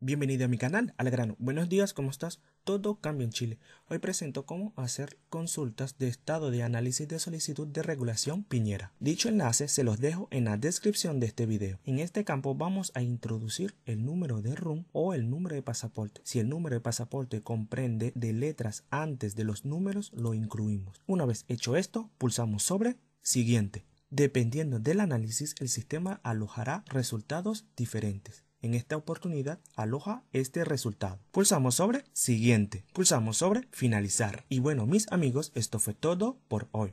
Bienvenido a mi canal, al grano. Buenos días, ¿cómo estás? Todo cambia en Chile. Hoy presento cómo hacer consultas de estado de análisis de solicitud de regulación Piñera. Dicho enlace se los dejo en la descripción de este video. En este campo vamos a introducir el número de RUN o el número de pasaporte. Si el número de pasaporte comprende de letras antes de los números, lo incluimos. Una vez hecho esto, pulsamos sobre Siguiente. Dependiendo del análisis, el sistema alojará resultados diferentes. En esta oportunidad aloja este resultado. Pulsamos sobre Siguiente. Pulsamos sobre Finalizar. Y bueno, mis amigos, esto fue todo por hoy.